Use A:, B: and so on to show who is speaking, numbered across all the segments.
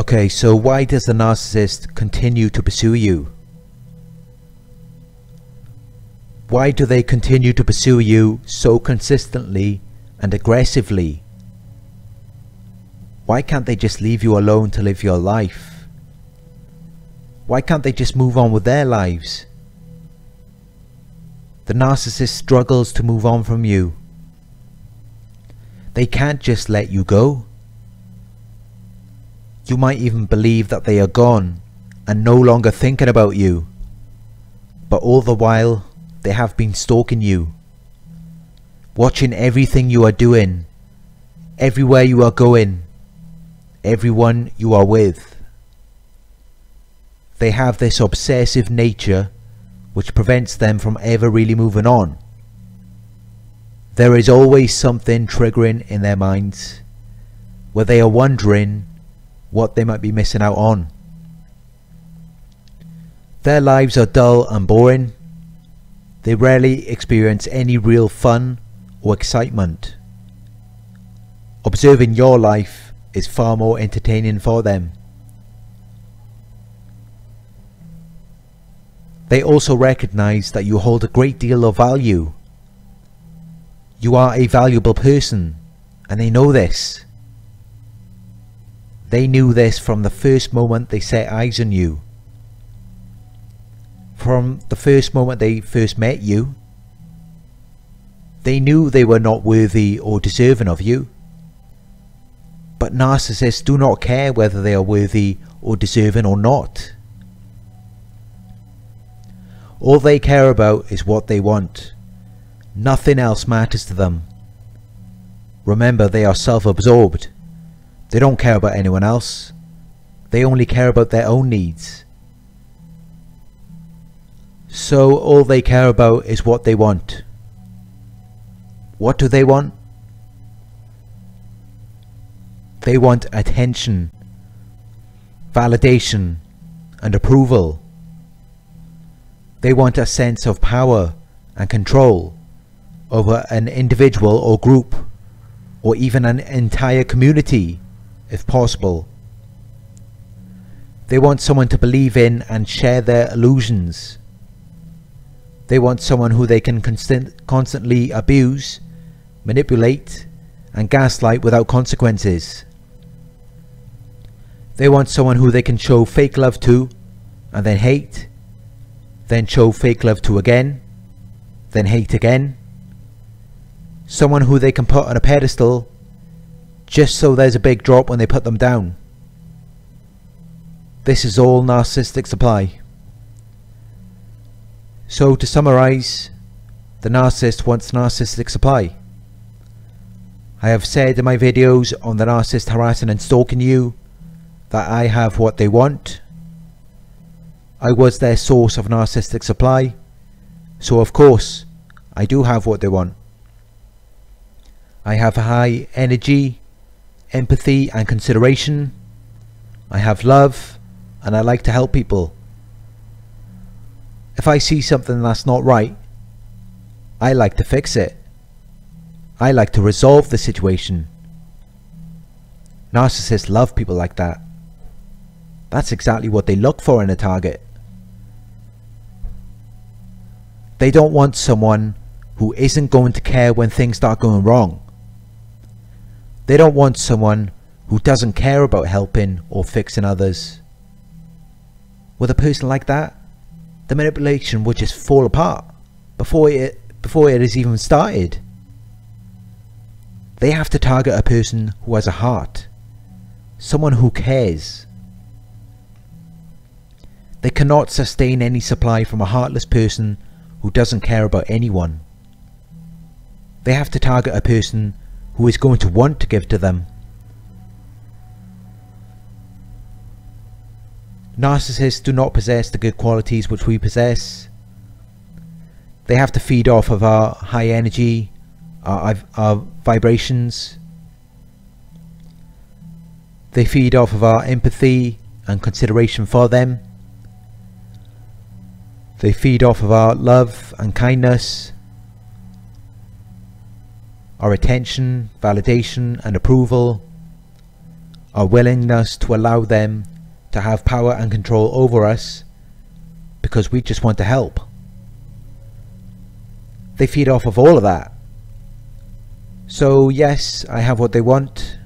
A: Okay, so why does the narcissist continue to pursue you? Why do they continue to pursue you so consistently and aggressively? Why can't they just leave you alone to live your life? Why can't they just move on with their lives? The narcissist struggles to move on from you. They can't just let you go. You might even believe that they are gone and no longer thinking about you. But all the while, they have been stalking you. Watching everything you are doing, everywhere you are going, everyone you are with. They have this obsessive nature which prevents them from ever really moving on. There is always something triggering in their minds where they are wondering what they might be missing out on. Their lives are dull and boring. They rarely experience any real fun or excitement. Observing your life is far more entertaining for them. They also recognize that you hold a great deal of value. You are a valuable person and they know this. They knew this from the first moment they set eyes on you. From the first moment they first met you. They knew they were not worthy or deserving of you. But narcissists do not care whether they are worthy or deserving or not. All they care about is what they want. Nothing else matters to them. Remember, they are self-absorbed. They don't care about anyone else. They only care about their own needs. So all they care about is what they want. What do they want? They want attention, validation and approval. They want a sense of power and control over an individual or group or even an entire community if possible. They want someone to believe in and share their illusions. They want someone who they can constant, constantly abuse, manipulate and gaslight without consequences. They want someone who they can show fake love to and then hate then show fake love to again, then hate again. Someone who they can put on a pedestal just so there's a big drop when they put them down. This is all narcissistic supply. So to summarize, the narcissist wants narcissistic supply. I have said in my videos on the narcissist harassing and stalking you that I have what they want I was their source of narcissistic supply, so of course I do have what they want. I have high energy, empathy and consideration. I have love and I like to help people. If I see something that's not right, I like to fix it. I like to resolve the situation. Narcissists love people like that. That's exactly what they look for in a target. They don't want someone who isn't going to care when things start going wrong. They don't want someone who doesn't care about helping or fixing others. With a person like that, the manipulation would just fall apart before it before it has even started. They have to target a person who has a heart, someone who cares. They cannot sustain any supply from a heartless person who doesn't care about anyone. They have to target a person who is going to want to give to them. Narcissists do not possess the good qualities which we possess. They have to feed off of our high energy, our, our vibrations. They feed off of our empathy and consideration for them. They feed off of our love and kindness, our attention, validation and approval, our willingness to allow them to have power and control over us because we just want to help. They feed off of all of that. So yes, I have what they want.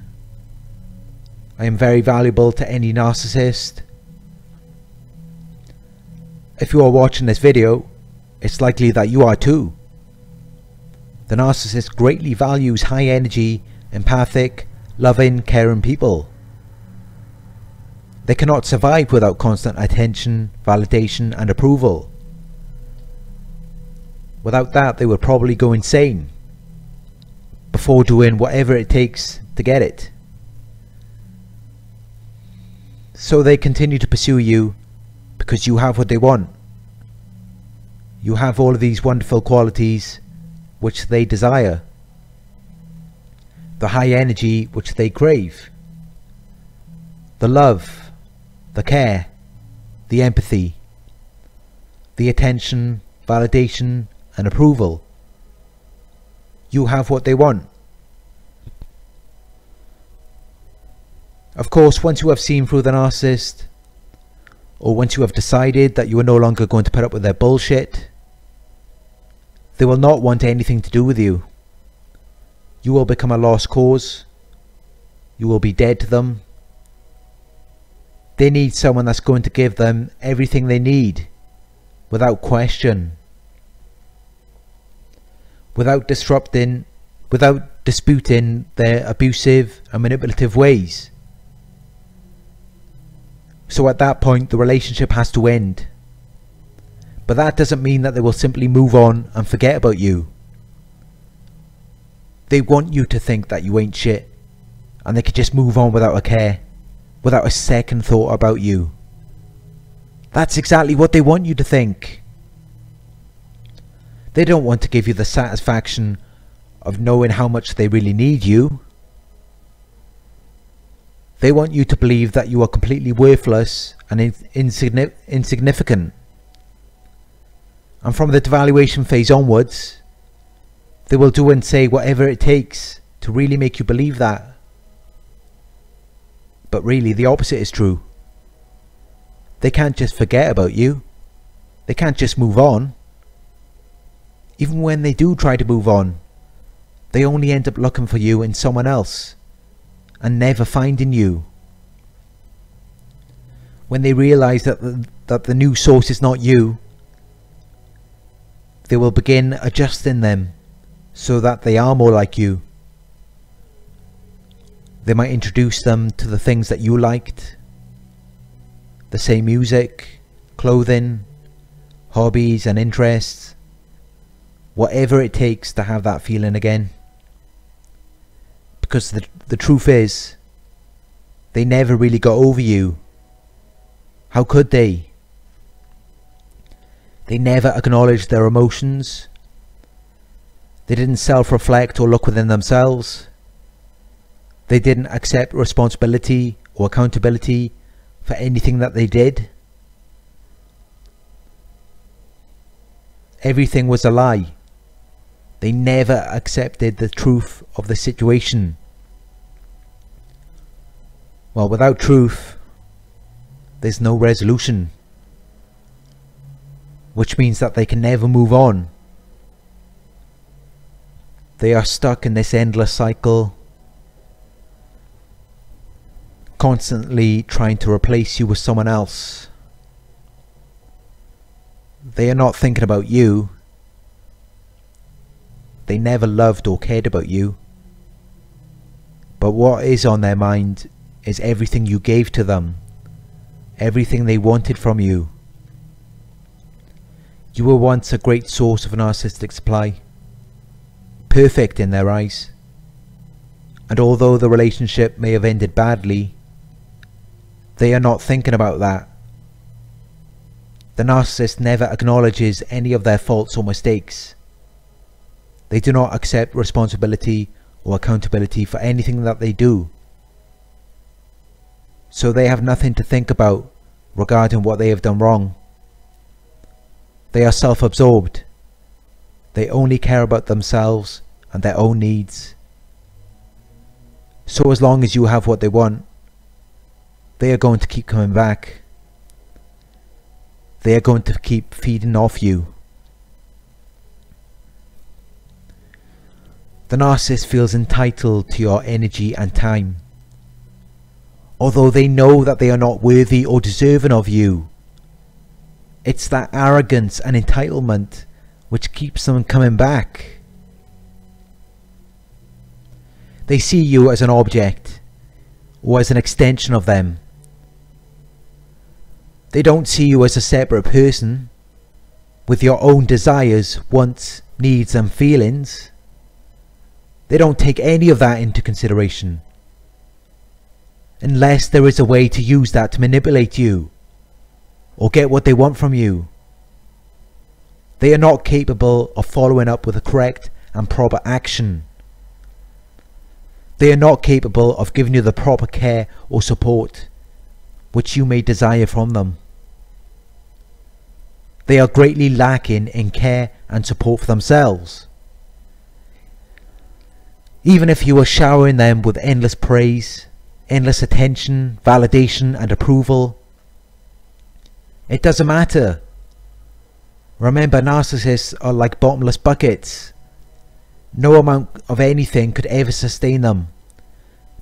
A: I am very valuable to any narcissist. If you are watching this video, it's likely that you are too. The narcissist greatly values high energy, empathic, loving, caring people. They cannot survive without constant attention, validation and approval. Without that they would probably go insane before doing whatever it takes to get it. So they continue to pursue you because you have what they want. You have all of these wonderful qualities which they desire. The high energy which they crave. The love, the care, the empathy, the attention, validation and approval. You have what they want. Of course, once you have seen through the narcissist, or once you have decided that you are no longer going to put up with their bullshit, they will not want anything to do with you. You will become a lost cause. You will be dead to them. They need someone that's going to give them everything they need, without question. Without disrupting, without disputing their abusive and manipulative ways. So at that point the relationship has to end. But that doesn't mean that they will simply move on and forget about you. They want you to think that you ain't shit. And they could just move on without a care. Without a second thought about you. That's exactly what they want you to think. They don't want to give you the satisfaction of knowing how much they really need you. They want you to believe that you are completely worthless and insignificant. And from the devaluation phase onwards, they will do and say whatever it takes to really make you believe that. But really, the opposite is true. They can't just forget about you. They can't just move on. Even when they do try to move on, they only end up looking for you in someone else and never finding you. When they realize that the, that the new source is not you, they will begin adjusting them so that they are more like you. They might introduce them to the things that you liked, the same music, clothing, hobbies and interests, whatever it takes to have that feeling again. Because the, the truth is, they never really got over you. How could they? They never acknowledged their emotions. They didn't self-reflect or look within themselves. They didn't accept responsibility or accountability for anything that they did. Everything was a lie. They never accepted the truth of the situation. Well, without truth, there's no resolution. Which means that they can never move on. They are stuck in this endless cycle. Constantly trying to replace you with someone else. They are not thinking about you. They never loved or cared about you. But what is on their mind is everything you gave to them. Everything they wanted from you. You were once a great source of narcissistic supply. Perfect in their eyes. And although the relationship may have ended badly, they are not thinking about that. The narcissist never acknowledges any of their faults or mistakes. They do not accept responsibility or accountability for anything that they do. So they have nothing to think about regarding what they have done wrong. They are self-absorbed. They only care about themselves and their own needs. So as long as you have what they want, they are going to keep coming back. They are going to keep feeding off you. The narcissist feels entitled to your energy and time. Although they know that they are not worthy or deserving of you. It's that arrogance and entitlement which keeps them coming back. They see you as an object or as an extension of them. They don't see you as a separate person with your own desires, wants, needs and feelings. They don't take any of that into consideration. Unless there is a way to use that to manipulate you or get what they want from you. They are not capable of following up with a correct and proper action. They are not capable of giving you the proper care or support which you may desire from them. They are greatly lacking in care and support for themselves. Even if you are showering them with endless praise, endless attention, validation and approval, it doesn't matter. Remember, narcissists are like bottomless buckets. No amount of anything could ever sustain them.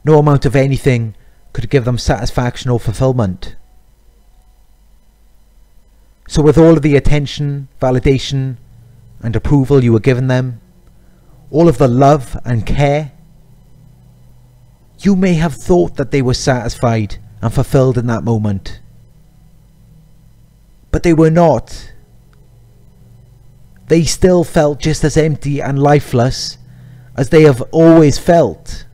A: No amount of anything could give them satisfaction or fulfillment. So with all of the attention, validation and approval you were given them, all of the love and care, you may have thought that they were satisfied and fulfilled in that moment. But they were not. They still felt just as empty and lifeless as they have always felt.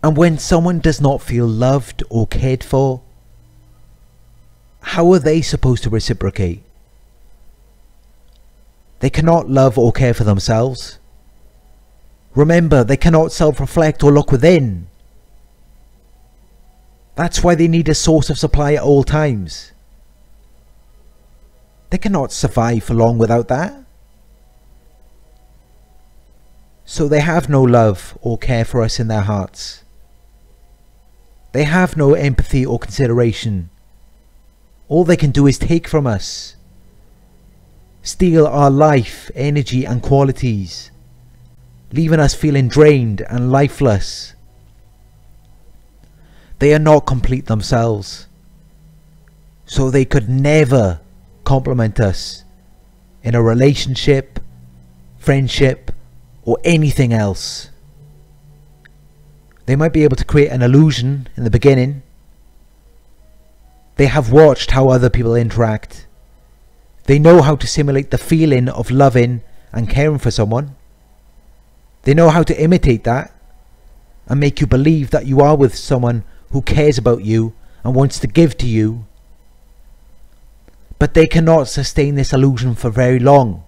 A: And when someone does not feel loved or cared for, how are they supposed to reciprocate? They cannot love or care for themselves. Remember, they cannot self-reflect or look within. That's why they need a source of supply at all times. They cannot survive for long without that. So they have no love or care for us in their hearts. They have no empathy or consideration. All they can do is take from us. Steal our life, energy and qualities. Leaving us feeling drained and lifeless. They are not complete themselves. So they could never complement us in a relationship, friendship or anything else. They might be able to create an illusion in the beginning they have watched how other people interact. They know how to simulate the feeling of loving and caring for someone. They know how to imitate that and make you believe that you are with someone who cares about you and wants to give to you. But they cannot sustain this illusion for very long.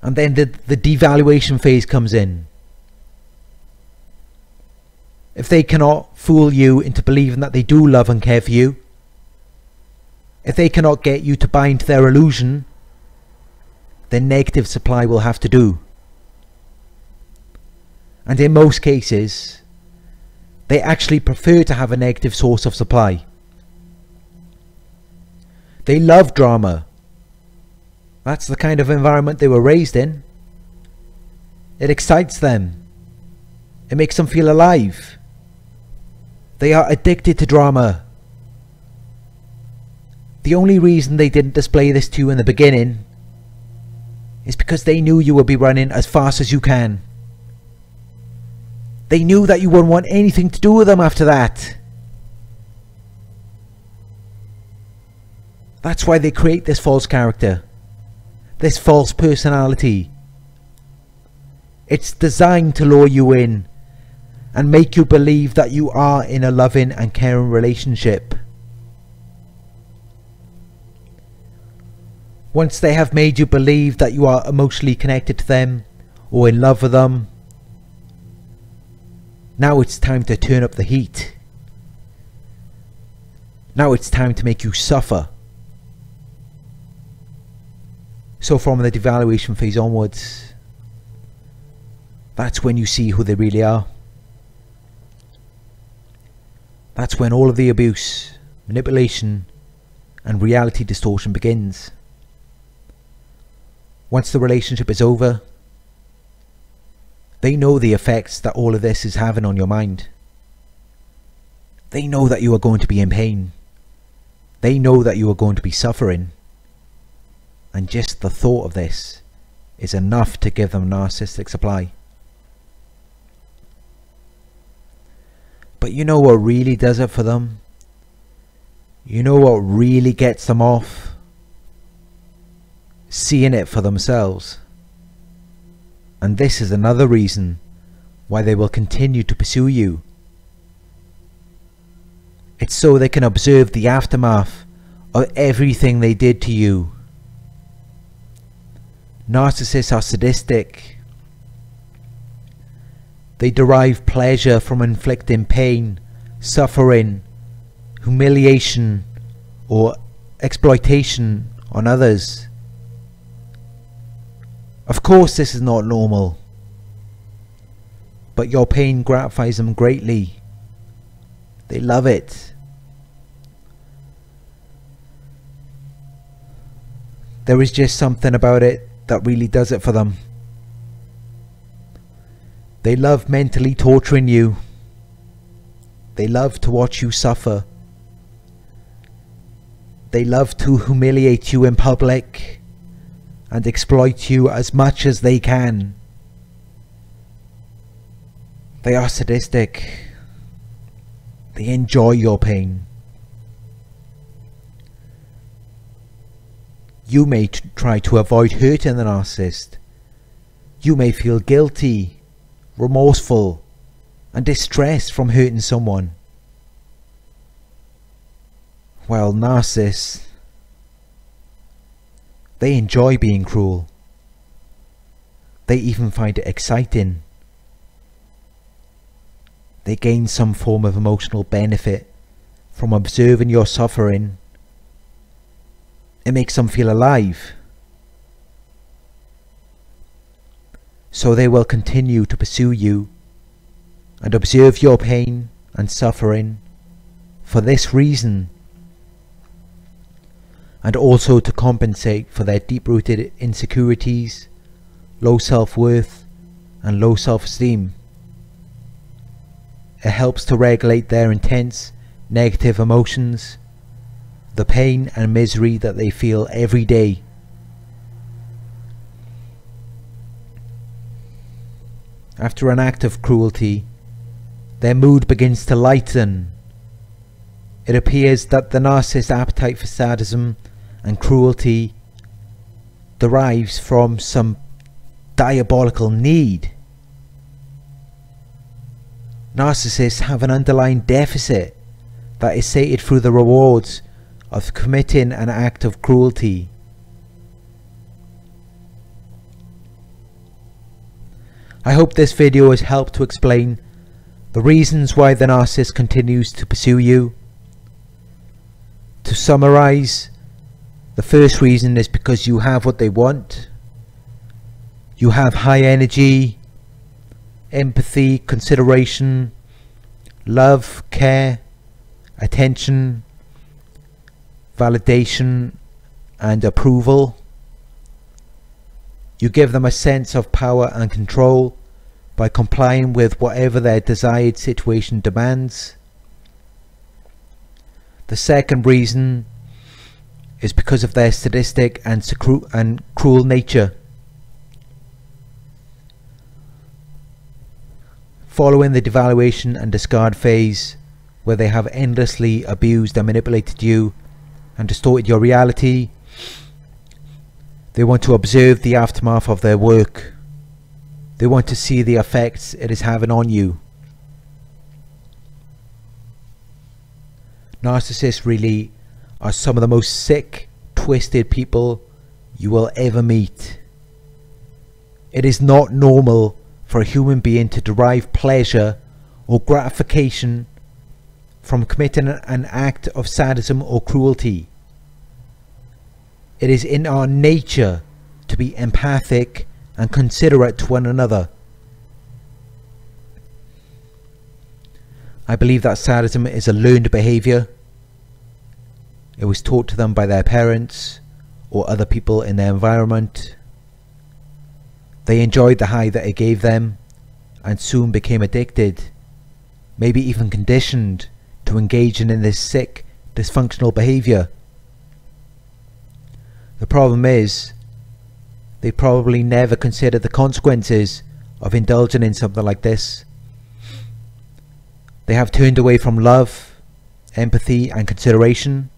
A: And then the, the devaluation phase comes in if they cannot fool you into believing that they do love and care for you, if they cannot get you to buy into their illusion, then negative supply will have to do. And in most cases, they actually prefer to have a negative source of supply. They love drama. That's the kind of environment they were raised in. It excites them. It makes them feel alive. They are addicted to drama. The only reason they didn't display this to you in the beginning is because they knew you would be running as fast as you can. They knew that you wouldn't want anything to do with them after that. That's why they create this false character. This false personality. It's designed to lure you in and make you believe that you are in a loving and caring relationship. Once they have made you believe that you are emotionally connected to them or in love with them, now it's time to turn up the heat. Now it's time to make you suffer. So from the devaluation phase onwards, that's when you see who they really are. That's when all of the abuse, manipulation, and reality distortion begins. Once the relationship is over, they know the effects that all of this is having on your mind. They know that you are going to be in pain. They know that you are going to be suffering. And just the thought of this is enough to give them narcissistic supply. But you know what really does it for them? You know what really gets them off? Seeing it for themselves. And this is another reason why they will continue to pursue you. It's so they can observe the aftermath of everything they did to you. Narcissists are sadistic. They derive pleasure from inflicting pain, suffering, humiliation, or exploitation on others. Of course, this is not normal, but your pain gratifies them greatly. They love it. There is just something about it that really does it for them. They love mentally torturing you. They love to watch you suffer. They love to humiliate you in public and exploit you as much as they can. They are sadistic. They enjoy your pain. You may try to avoid hurting the narcissist. You may feel guilty, remorseful, and distressed from hurting someone. While narcissists, they enjoy being cruel. They even find it exciting. They gain some form of emotional benefit from observing your suffering it makes them feel alive. So they will continue to pursue you and observe your pain and suffering for this reason and also to compensate for their deep-rooted insecurities, low self-worth and low self-esteem. It helps to regulate their intense negative emotions the pain and misery that they feel every day. After an act of cruelty, their mood begins to lighten. It appears that the narcissist's appetite for sadism and cruelty derives from some diabolical need. Narcissists have an underlying deficit that is sated through the rewards of committing an act of cruelty. I hope this video has helped to explain the reasons why the narcissist continues to pursue you. To summarize, the first reason is because you have what they want. You have high energy, empathy, consideration, love, care, attention, validation and approval. You give them a sense of power and control by complying with whatever their desired situation demands. The second reason is because of their sadistic and, and cruel nature. Following the devaluation and discard phase, where they have endlessly abused and manipulated you and distorted your reality. They want to observe the aftermath of their work. They want to see the effects it is having on you. Narcissists really are some of the most sick, twisted people you will ever meet. It is not normal for a human being to derive pleasure or gratification from committing an act of sadism or cruelty. It is in our nature to be empathic and considerate to one another. I believe that sadism is a learned behavior it was taught to them by their parents or other people in their environment. They enjoyed the high that it gave them and soon became addicted, maybe even conditioned to engage in this sick, dysfunctional behaviour. The problem is, they probably never considered the consequences of indulging in something like this. They have turned away from love, empathy and consideration,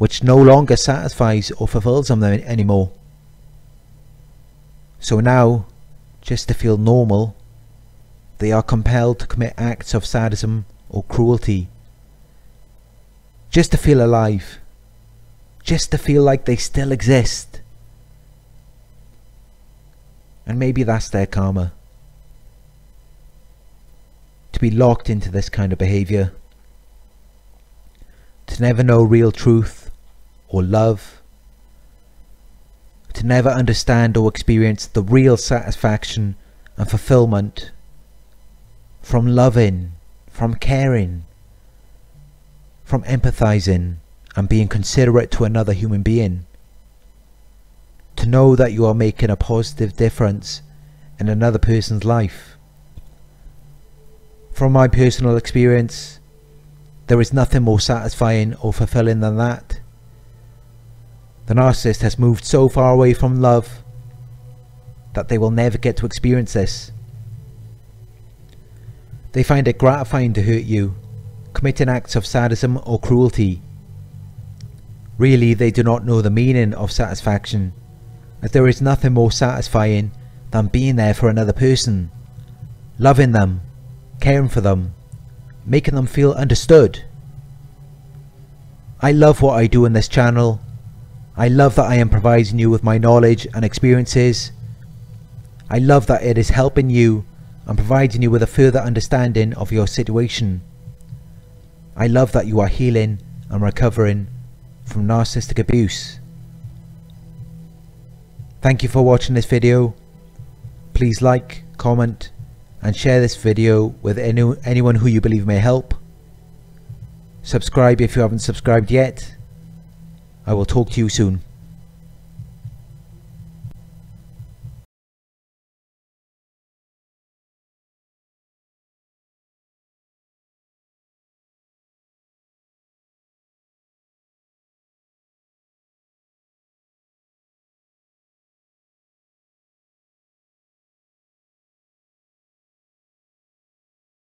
A: which no longer satisfies or fulfills them anymore. So now, just to feel normal, they are compelled to commit acts of sadism or cruelty. Just to feel alive. Just to feel like they still exist. And maybe that's their karma to be locked into this kind of behaviour, to never know real truth or love, to never understand or experience the real satisfaction and fulfillment from loving, from caring, from empathizing and being considerate to another human being. To know that you are making a positive difference in another person's life. From my personal experience, there is nothing more satisfying or fulfilling than that. The narcissist has moved so far away from love that they will never get to experience this. They find it gratifying to hurt you, committing acts of sadism or cruelty. Really, they do not know the meaning of satisfaction, as there is nothing more satisfying than being there for another person, loving them, caring for them, making them feel understood. I love what I do in this channel. I love that I am providing you with my knowledge and experiences. I love that it is helping you and providing you with a further understanding of your situation. I love that you are healing and recovering from narcissistic abuse. Thank you for watching this video. Please like, comment and share this video with any, anyone who you believe may help. Subscribe if you haven't subscribed yet. I will talk to you soon.